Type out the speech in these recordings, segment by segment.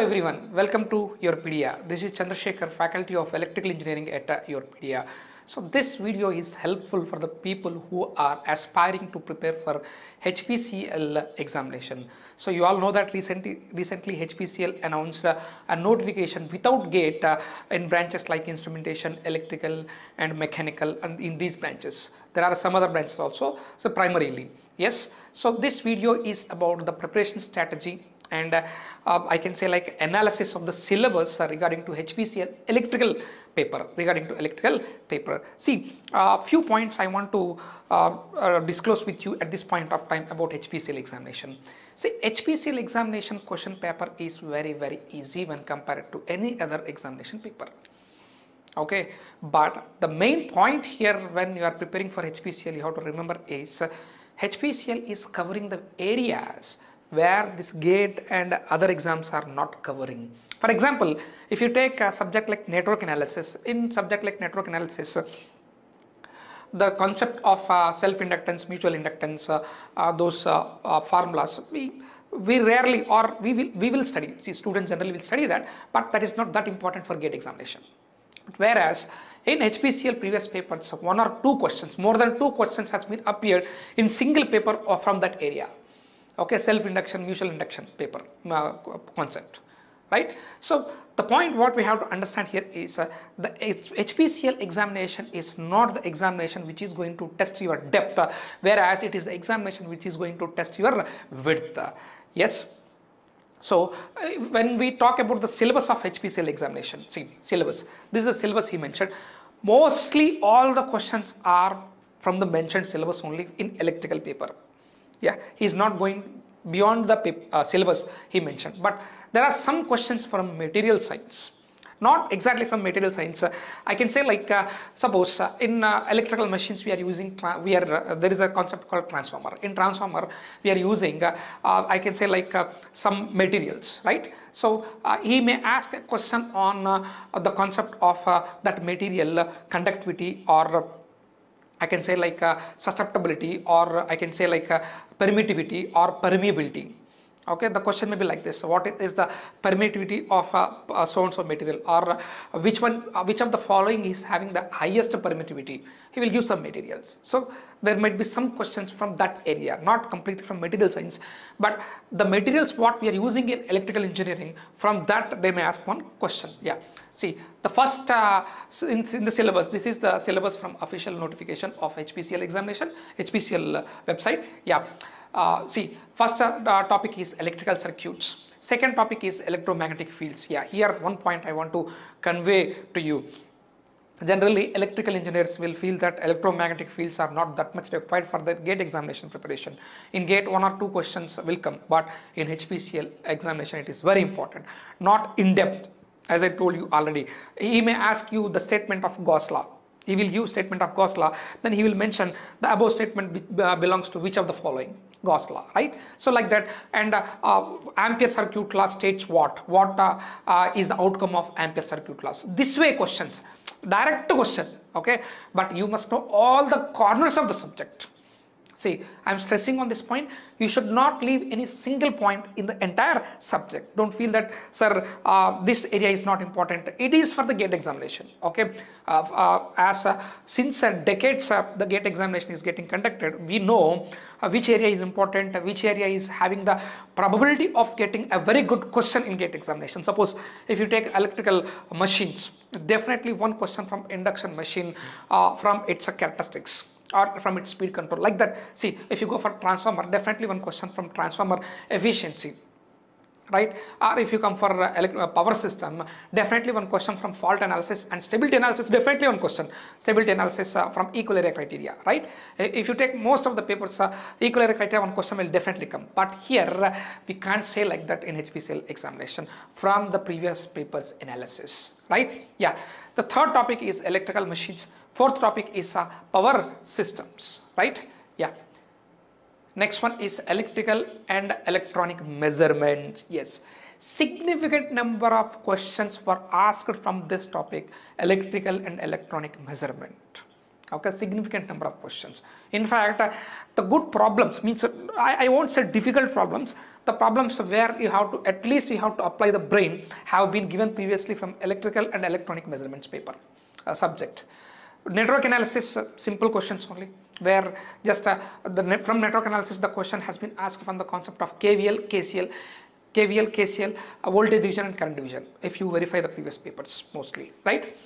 everyone, welcome to YourPedia. This is Chandrasekhar, Faculty of Electrical Engineering at YourPedia. So this video is helpful for the people who are aspiring to prepare for HPCL examination. So you all know that recently, recently HPCL announced uh, a notification without gate uh, in branches like instrumentation, electrical and mechanical and in these branches. There are some other branches also, so primarily. Yes, so this video is about the preparation strategy and uh, uh, I can say like analysis of the syllabus uh, regarding to HPCL electrical paper regarding to electrical paper. See a few points I want to uh, disclose with you at this point of time about HPCL examination. See HPCL examination question paper is very very easy when compared to any other examination paper okay but the main point here when you are preparing for HPCL you have to remember is HPCL is covering the areas where this gate and other exams are not covering. For example, if you take a subject like network analysis, in subject like network analysis, the concept of uh, self-inductance, mutual inductance, uh, uh, those formulas, we we rarely or we will we will study. See, students generally will study that, but that is not that important for gate examination. Whereas in HPCL previous papers, one or two questions, more than two questions has been appeared in single paper from that area okay self induction mutual induction paper uh, concept right? So the point what we have to understand here is uh, the HPCL examination is not the examination which is going to test your depth whereas it is the examination which is going to test your width. Yes? So uh, when we talk about the syllabus of HPCL examination see syllabus this is the syllabus he mentioned. Mostly all the questions are from the mentioned syllabus only in electrical paper yeah he is not going beyond the uh, syllabus he mentioned. But there are some questions from material science. Not exactly from material science. Uh, i can say like uh, suppose uh, in uh, electrical machines we are using we are uh, there is a concept called transformer. In transformer we are using uh, i can say like some materials right? So he may ask a question on the concept of that material conductivity or I can say like uh, susceptibility or I can say like uh, permittivity or permeability. Okay, the question may be like this: What is the permittivity of a, so and so material, or which one, which of the following is having the highest permittivity? He will give some materials. So there might be some questions from that area, not completely from material science, but the materials what we are using in electrical engineering. From that, they may ask one question. Yeah. See, the first uh, in, in, the syllabus, this is the syllabus from official notification of HPCL examination, HPCL uh, website. Yeah. Uh, see, first uh, topic is electrical circuits. Second topic is electromagnetic fields. Yeah, here one point I want to convey to you. Generally, electrical engineers will feel that electromagnetic fields are not that much required for the gate examination preparation. In gate, one or two questions will come, but in HPCL examination, it is very important. Not in depth, as I told you already. He may ask you the statement of Gauss law he will use statement of Gauss law then he will mention the above statement uh, belongs to which of the following Gauss law right? So like that and uh, uh, ampere circuit law states what? What uh, uh, is the outcome of ampere circuit laws? This way questions. Direct question okay? But you must know all the corners of the subject See, I'm stressing on this point. You should not leave any single point in the entire subject. Don't feel that, sir, uh, this area is not important. It is for the gate examination. Okay, uh, uh, as uh, since decades uh, the gate examination is getting conducted, we know uh, which area is important, which area is having the probability of getting a very good question in gate examination. Suppose if you take electrical machines, definitely one question from induction machine from its characteristics or from its speed control. Like that see if you go for transformer definitely one question from transformer efficiency right? Or if you come for uh, uh, power system definitely one question from fault analysis and stability analysis definitely one question. Stability analysis uh, from equal area criteria right? If you take most of the papers uh, equal area criteria one question will definitely come. But here uh, we can't say like that in HPCL examination from the previous papers analysis right? Yeah. The third topic is electrical machines Fourth topic is uh, power systems, right? Yeah. Next one is electrical and electronic measurements. Yes. Significant number of questions were asked from this topic, electrical and electronic measurement. okay significant number of questions in fact uh, the good problems means uh, I, I won't say difficult problems the problems where you have to at least you have to apply the brain have been given previously from electrical and electronic measurements paper uh, subject network analysis uh, simple questions only where just uh, the net, from network analysis the question has been asked from the concept of kvl kcl kvl kcl uh, voltage division and current division if you verify the previous papers mostly right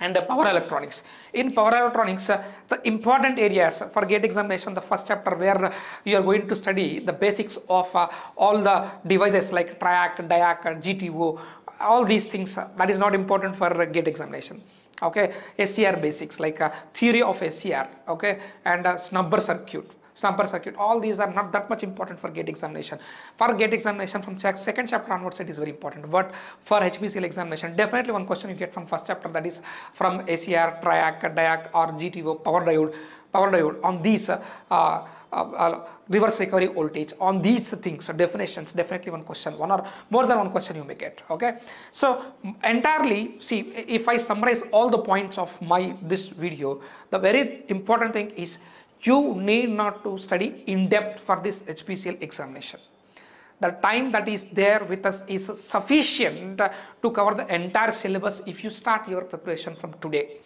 and uh, power electronics. In power electronics, uh, the important areas for gate examination, the first chapter where uh, you are going to study the basics of all the devices like triac, diac, GTO, all these things. that is not important for gate examination. Okay, SCR basics like uh, theory of SCR, okay, and uh, snubber circuit. Snubber circuit. All these are not that much important for gate examination. For gate examination from check second chapter onwards it is very important. But for hpcl examination definitely one question you get from first chapter that is from SCR triac diac or gto power diode power diode. On these uh, Uh, uh, reverse recovery voltage on these things definitions definitely one question one or more than one question you may get okay so entirely see if i summarize all the points of my this video the very important thing is you need not to study in depth for this HPCL examination. The time that is there with us is sufficient to cover the entire syllabus if you start your preparation from today.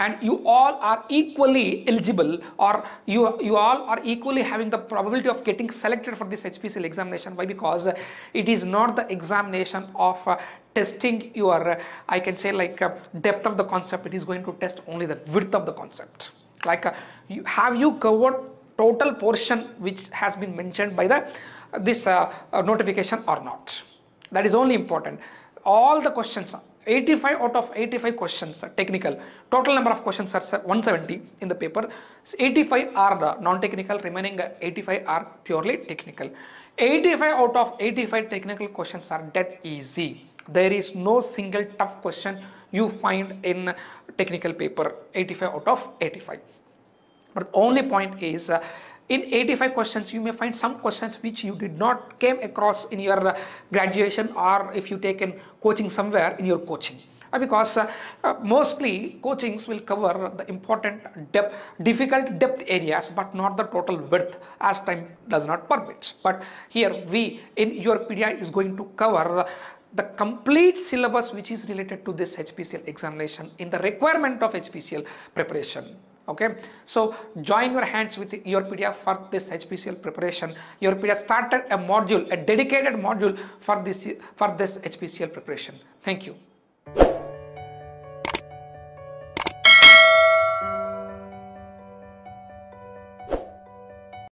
And you all are equally eligible or you, you all are equally having the probability of getting selected for this HPCL examination. Why? Because it is not the examination of uh, testing your, uh, I can say like uh, depth of the concept. It is going to test only the width of the concept like uh, you, have you covered total portion which has been mentioned by the this uh, uh, notification or not that is only important all the questions 85 out of 85 questions are technical. Total number of questions are 170 in the paper. 85 are non-technical remaining 85 are purely technical. 85 out of 85 technical questions are dead easy. There is no single tough question you find in technical paper 85 out of 85 but the only point is uh, in 85 questions you may find some questions which you did not came across in your uh, graduation or if you taken coaching somewhere in your coaching. Uh, because uh, uh, mostly coachings will cover the important depth difficult depth areas but not the total width as time does not permit. But here we in YourPedia is going to cover the complete syllabus which is related to this HPCL examination in the requirement of HPCL preparation okay? So join your hands with YourPedia for this hpcl preparation. YourPedia started a module a dedicated module for this for this hpcl preparation. Thank you